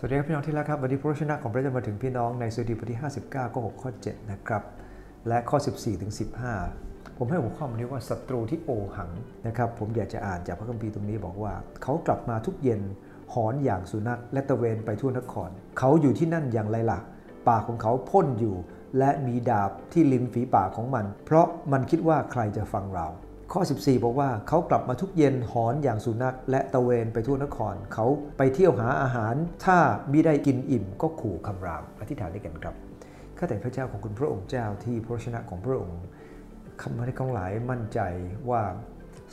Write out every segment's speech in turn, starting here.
สวัสดีครับพี่น้องที่รักครับวันนี้พระชนะของพระเจ้ามาถึงพี่น้องในสดีบทที่ 59ข้อ6ข้อ 7 นะครับ และข้อ 14 ถึง 15 ผมให้หัวข้อวันนี้ว่าศัตรูที่โอหังนะครับผมอยากจะอ่านจากพระคัมภีร์ตรงนี้บอกว่า เขากลับมาทุกเย็นหอนอย่างสุนัขและตะเวนไปทั่วนคร เขาอยู่ที่นั่นอย่างไรล่ะปากของเขาพ่นอยู่ และมีดาบที่ริมฝีปากของมัน เพราะมันคิดว่าใครจะฟังเรา ข้อ 14 บอกว่าเขากลับมาทุกเย็นหอนอย่างสุนัข และตะเวนไปทั่วนคร เขาไปเที่ยวหาอาหาร ถ้ามิได้กินอิ่มก็ขู่คำราม อธิษฐานด้วยกันครับข้าแต่พระเจ้าของคุณพระองค์เจ้าที่พระชนะของพระองค์คำให้ของหลายมั่นใจว่า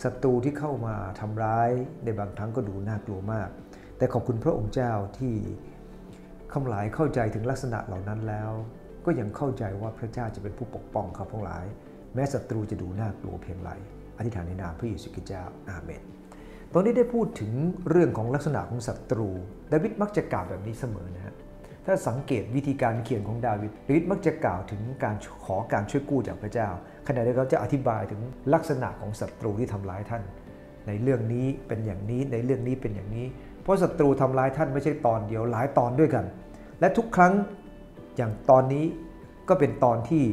ศัตรูที่เข้ามาทำร้ายในบางครั้งก็ดูน่ากลัวมาก แต่ขอบคุณพระองค์เจ้าที่คำหลายเข้าใจถึงลักษณะเหล่านั้นแล้ว ก็ยังเข้าใจว่าพระเจ้าจะเป็นผู้ปกป้องเขาทั้งหลาย แม้ศัตรูจะดูน่ากลัวเพียงไร อธิษฐานในนามพระเยซูคริสต์เจ้าอาเมน ตอนนี้ได้พูดถึงเรื่องของลักษณะของศัตรู ดาวิดมักจะกล่าวแบบนี้เสมอนะฮะ ถ้าสังเกตวิธีการเขียนของดาวิด ดาวิดมักจะกล่าวถึงการขอการช่วยกู้จากพระเจ้า ขณะเดียวกันจะอธิบายถึงลักษณะของศัตรูที่ทำร้ายท่าน ในเรื่องนี้เป็นอย่างนี้ ในเรื่องนี้เป็นอย่างนี้ เพราะศัตรูทำร้ายท่านไม่ใช่ตอนเดียวหลายตอนด้วยกัน และทุกครั้งอย่างตอนนี้ก็เป็นตอนที่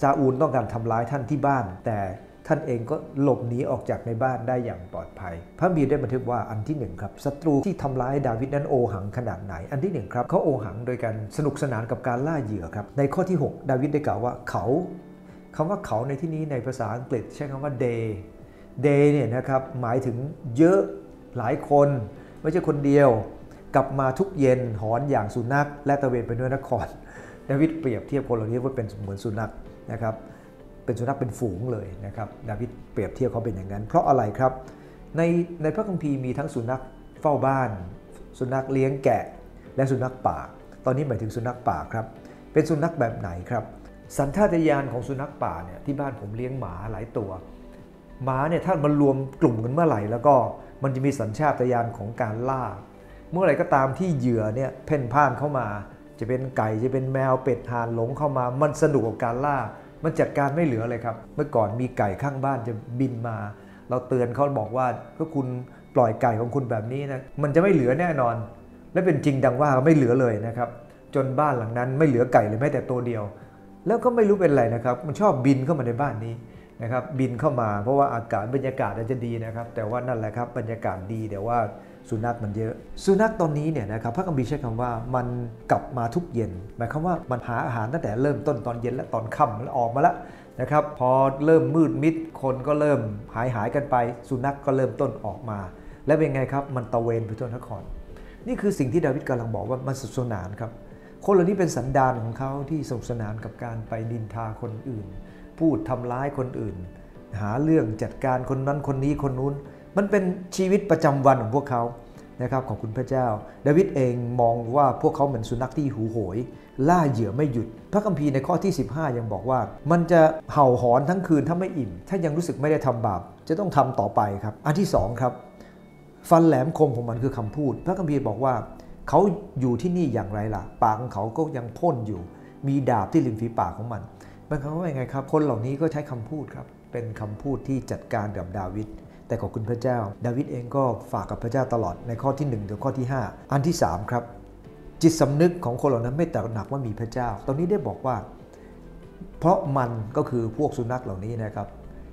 ซาอูลต้องการทำร้ายท่านที่บ้าน แต่ ท่านเองก็หลบหนีออกจากในบ้านได้อย่างปลอดภัย พระบีได้บันทึกว่าอันที่หนึ่งครับศัตรูที่ทำร้ายดาวิดนั้นโอหังขนาดไหน อันที่หนึ่งครับเขาโอหังโดยการสนุกสนานกับการล่าเหยื่อครับในข้อที่ 6 ดาวิดได้กล่าวว่าเขาคำว่าเขาในที่นี้ในภาษาอังกฤษใช้คำว่า day day เนี่ยนะครับหมายถึงเยอะหลายคนไม่ใช่คนเดียว กลับมาทุกเย็นหอนอย่างสุนัข และตะเวนไปด้วยนครดาวิดเปรียบเทียบคนเหล่านี้ว่าเป็นเหมือนสุนัขนะครับ เป็นสุนัขเป็นฝูงเลยนะครับดาวิดเปรียบเทียบเขาเป็นอย่างนั้น เพราะอะไรครับ ในในพระคัมภีร์มีทั้งสุนัขเฝ้าบ้าน สุนัขเลี้ยงแกะ และสุนัขป่า ตอนนี้หมายถึงสุนัขป่าครับ เป็นสุนัขแบบไหนครับ สัญชาตญาณของสุนัขป่าเนี่ยที่บ้านผมเลี้ยงหมาหลายตัว หมาเนี่ยถ้ามันรวมกลุ่มกันเมื่อไหร่ แล้วก็มันจะมีสัญชาตญาณของการล่า เมื่อไหร่ก็ตามที่เหยื่อเนี่ยเพ่นพ่านเข้ามา จะเป็นไก่จะเป็นแมวเป็ดห่านหลงเข้ามา มันสนุกกับการล่า มันจัดการไม่เหลือเลยครับ เมื่อก่อนมีไก่ข้างบ้านจะบินมา เราเตือนเขาบอกว่าก็คุณปล่อยไก่ของคุณแบบนี้นะมันจะไม่เหลือแน่นอน และเป็นจริงดังว่าไม่เหลือเลยนะครับ จนบ้านหลังนั้นไม่เหลือไก่เลยแม้แต่ตัวเดียว แล้วก็ไม่รู้เป็นไรนะครับ มันชอบบินเข้ามาในบ้านนี้นะครับ บินเข้ามาเพราะว่าอากาศบรรยากาศอาจจะดีนะครับ แต่ว่านั่นแหละครับบรรยากาศดีแต่ว่า สุนัขมันเยอะ สุนัขตอนนี้เนี่ยนะครับพระคัมภีร์ใช้คำว่ามันกลับมาทุกเย็น หมายความว่ามันหาอาหารตั้งแต่เริ่มต้นตอนเย็นและตอนค่ำมันออกมาแล้วนะครับพอเริ่มมืดมิดคนก็เริ่มหายหายกันไป สุนัขกก็เริ่มต้นออกมา และเป็นไงครับมันตะเวนไปทั่วนคร นี่คือสิ่งที่ดาวิดกำลังบอกว่ามันสุดสนานครับคนเหล่านี้เป็นสันดานของเขาที่สนุกสนานกับการไปดินทาคนอื่น พูดทำร้ายคนอื่น หาเรื่องจัดการคนนั้นคนนี้คนนู้น มันเป็นชีวิตประจำวันของพวกเขานะครับขอบคุณพระเจ้า ดาวิดเองมองว่าพวกเขาเหมือนสุนัขที่หูโหย ล่าเหยื่อไม่หยุด พระคัมภีร์ในข้อที่ 15 ยังบอกว่า มันจะเห่าหอนทั้งคืนถ้าไม่อิ่ม ถ้ายังรู้สึกไม่ได้ทำบาป จะต้องทำต่อไปครับ อันที่2ครับ ฟันแหลมคมของมันคือคำพูด พระคัมภีร์บอกว่า เขาอยู่ที่นี่อย่างไรล่ะ ปากของเขาก็ยังพ่นอยู่ มีดาบที่ริมฝีปากของมันมันคำว่าไงครับ คนเหล่านี้ก็ใช้คำพูดครับ เป็นคำพูดที่จัดการกับดาวิด แต่ขอบคุณพระเจ้า ดาวิดเองก็ฝากกับพระเจ้าตลอดในข้อที่ 1 ถึงข้อที่ 5 อันที่ 3 ครับ จิตสำนึกของคนเหล่านั้นไม่ตระหนักว่ามีพระเจ้า ตอนนี้ได้บอกว่า เพราะมันก็คือพวกสุนัขเหล่านี้นะครับ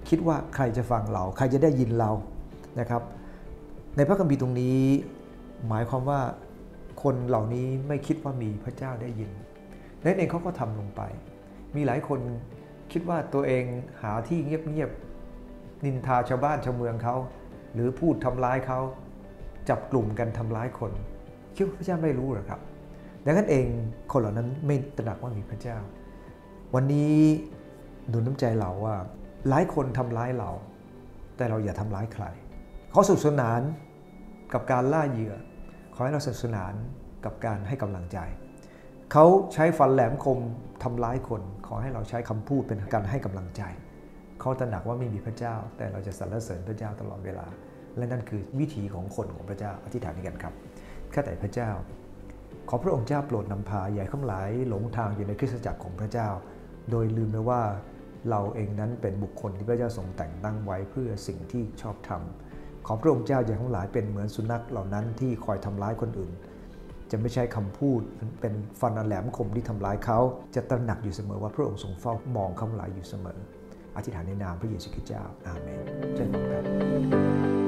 คิดว่าใครจะฟังเรา ใครจะได้ยินเรานะครับ ในพระคัมภีร์ตรงนี้หมายความว่าคนเหล่านี้ไม่คิดว่ามีพระเจ้าได้ยินและเองเขาก็ทำลงไป มีหลายคนคิดว่าตัวเองหาที่เงียบ นินทาชาวบ้านชาวเมืองเขา หรือพูดทำร้ายเขา จับกลุ่มกันทำร้ายคนคิดว่าพระเจ้าไม่รู้หรอครับ ดังนั้นเองคนเหล่านั้นไม่ตระหนักว่ามีพระเจ้า วันนี้ดูน้ำใจเราว่า หลายคนทำร้ายเรา แต่เราอย่าทำร้ายใครเขาสุขสนานกับการล่าเหยื่อ ขอให้เราสนุกสนานกับการให้กำลังใจ เขาใช้ฟันแหลมคมทำร้ายคน ขอให้เราใช้คำพูดเป็นการให้กำลังใจ เขาตระหนักว่าไม่มีพระเจ้า แต่เราจะสรรเสริญพระเจ้าตลอดเวลา และนั่นคือวิถีของคนของพระเจ้าอธิษฐานกันครับข้าแต่พระเจ้า ขอพระองค์เจ้าโปรดนำพาใหญ่ข้างหลายหลงทางอยู่ในคริสตจักรของพระเจ้า โดยลืมไปว่าเราเองนั้นเป็นบุคคลที่พระเจ้าทรงแต่งตั้งไว้เพื่อสิ่งที่ชอบทำขอพระองค์เจ้าใหญ่ข้างหลายเป็นเหมือนสุนัขเหล่านั้นที่คอยทำร้ายคนอื่น จะไม่ใช้คำพูดเป็นฟันแหลมคมที่ทำร้ายเขา จะตระหนักอยู่เสมอว่าพระองค์ทรงเฝ้ามองเขาหลายอยู่เสมอ อธิษฐานในนามพระเยซูคริสต์เจ้าอาเมนเชิญครับ